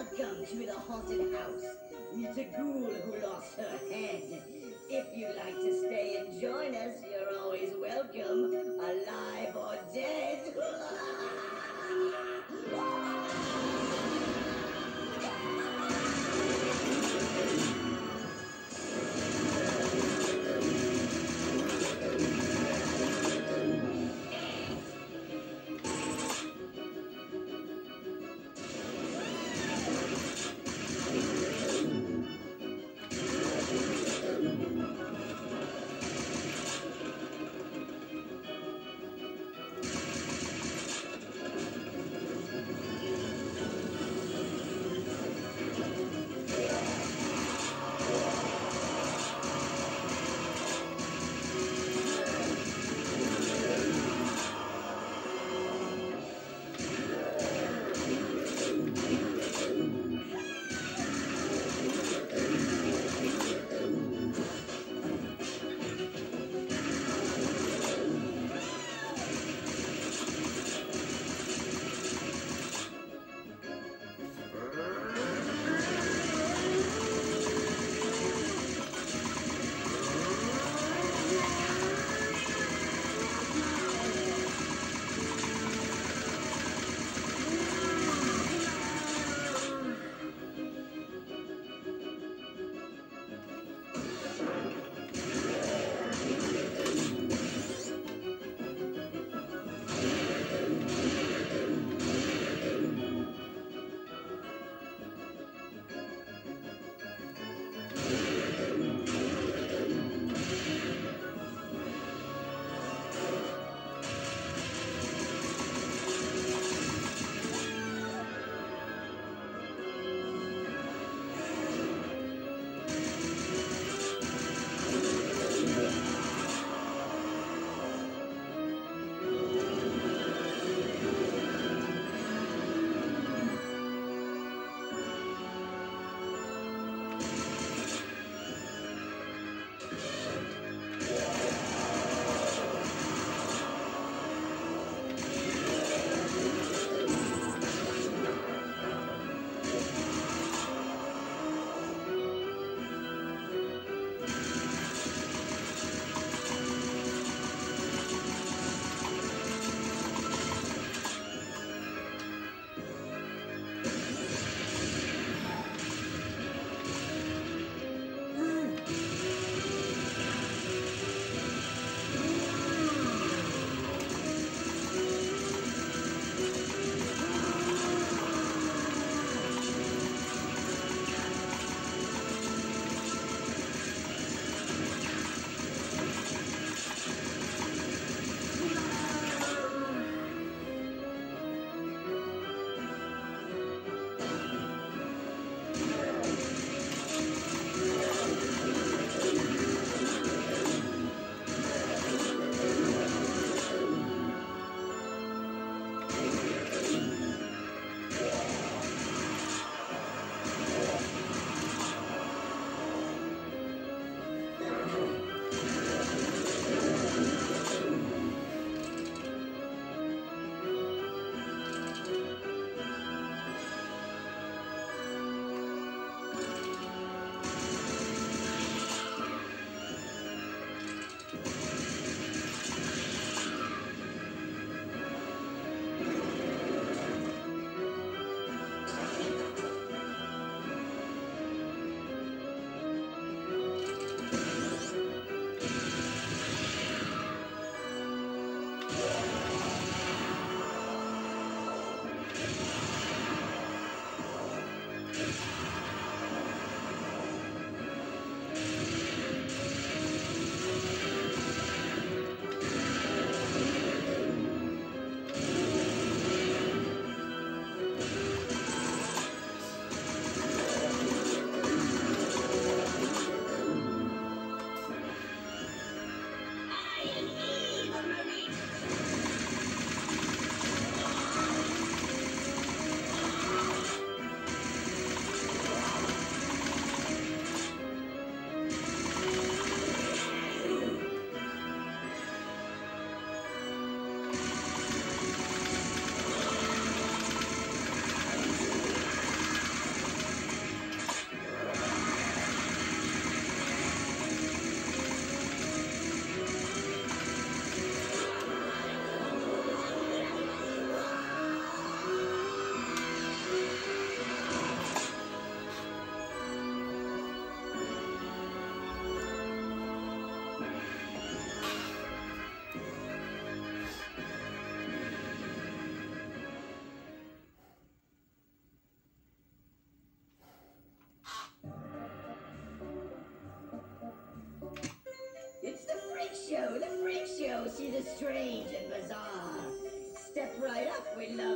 Welcome to the haunted house. Meet a ghoul who lost her head. If you'd like to stay and join us, you're always welcome, alive or dead. strange and bizarre. Step right up, we'd love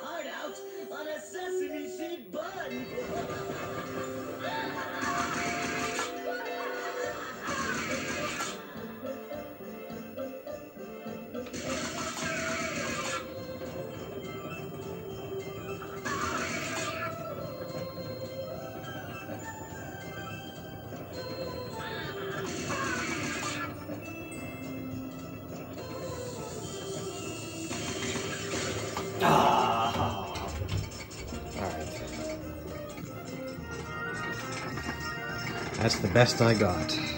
heart out on a sesame seed bun. That's the best I got.